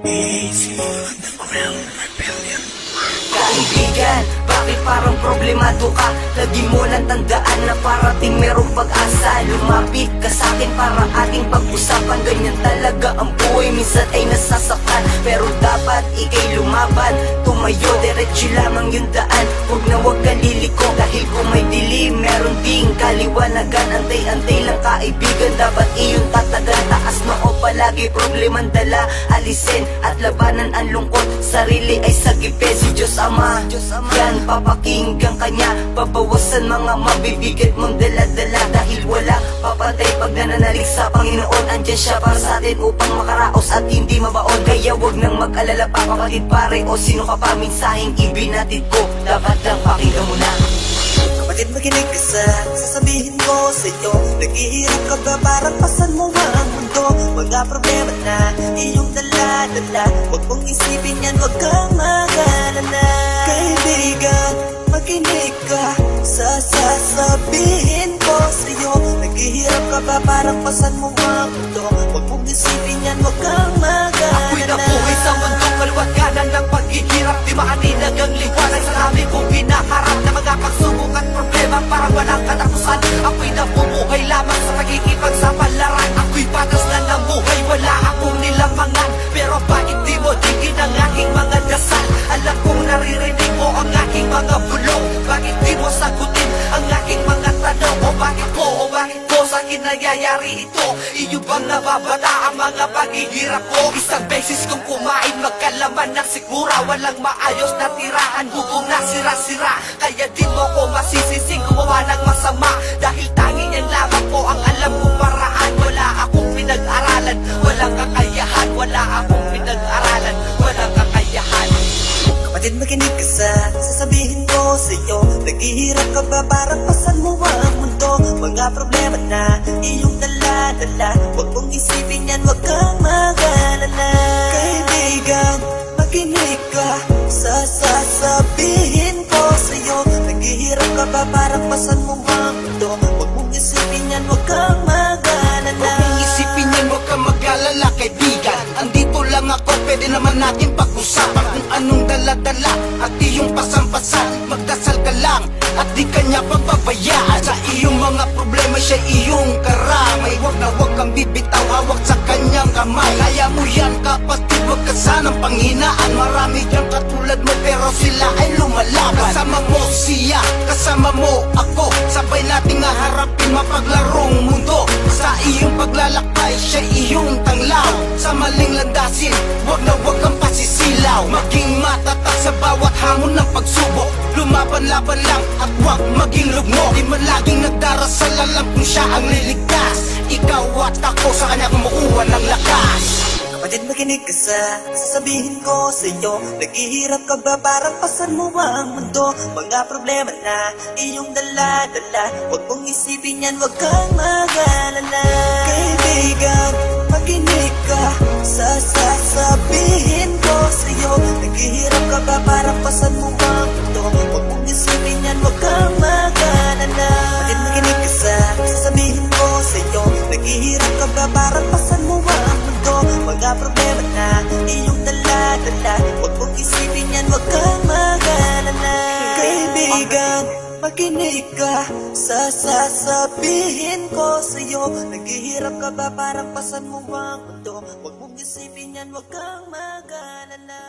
Easy Underground Rebellion. Kaibigan, bakit parang problemado ka? Lagi mo lang tandaan na parating merong pag-asa. Lumapit ka sa akin para ating pag-usapan. Ganyan talaga ang buhay, minsan ay nasasaktan. Pero dapat ikay lumaban Tumayo, diretso lamang yung daan. Huwag na huwag ka liliko Dahil kung may dilim, meron ding kaliwanagan. Antay-antay lang kaibigan, dapat iyong tatagan palagi, problemang dala Alisin at labanan ang lungkot. Sarili ay sagipin si Diyos Ama. Yan, papakinggan kanya Babawasan mga mabibigat mong dala-dala. Dahil wala papatay pag nananalig sa Panginoon. Andyan siya para sa atin upang makaraos at hindi mabaon. Kaya wag nang mag-alala pa kapatid pare O sino ka pa. Minsaheng ibinatid ko Dapat makinig sa sasabihin ko sa iyo Naghihirap ka ba parang pasan mo ang mundo? Mga problema na iyong dala-dala. Huwag mong isipin yan, huwag kang mag-alala. Kaibigan, makinig ka sa sasabihin ko sa iyo Naghihirap ka ba parang pasan mo ang mundo? Huwag mong isipin yan, huwag kang mag-alala nangyayari ito? Iyo bang nababata ang mga paghihirap ko? Isang beses kong kumain magkalaman ng sigura Walang maayos na tirahan, bubong na sira-sira Kaya di mo ko masisising gumawa ng masama Dahil Naghihirap ka ba parang pasan mo ang mundo? Mga problema na iyong dala-dala Huwag mong isipin yan, huwag kang mag-alala. Kaibigan, makinig ka. Sa sasabihin ko sa iyo Naghihirap ka ba parang pasan mo ang mundo? Huwag mong isipin yan, huwag kang mag-alala. Huwag mong isipin yan, huwag kang mag-alala kaibigan. Andito lang ako, pwede naman natin pag-usapan Kung anong dala-dala at iyong pasampasan. Magdasal ka lang at di kanya pababayaan. Sa iyong mga problema siya iyong karamay. Huwag na huwag kang bibitaw, hawak sa kanyang kamay. Kaya mo yan kapatid, huwag ka sanang panghinaan Marami dyan katulad mo pero sila ay lumalaban. Kasama mo siya, kasama mo ako. Sabay nating haharapin mapaglarong mundo Iyong paglalakbay, siya iyong tanglaw. Sa maling landasin, wag na wag kang pasisilaw. Maging matatak sa bawat hamon ng pagsubok Lumaban-laban lang at wag maging lugmo Di man laging nagdarasal alam kung siya ang liligtas Ikaw at ako sa kanya kumukuha ng lakas Kapatid makinig ka sa sasabihin ko sa iyo Naghihirap ka ba parang pasan mo ang mundo? Mga problema na iyong dala-dala. Huwag mong isipin yan, huwag kang mag-alala. Kaibigan, makinig ka sa sasabihin makinig ka sa sasabihin ko sa'yo. Naghihirap ka ba parang pasan mo ang mundo? Huwag mong isipin yan, huwag kang mag-alala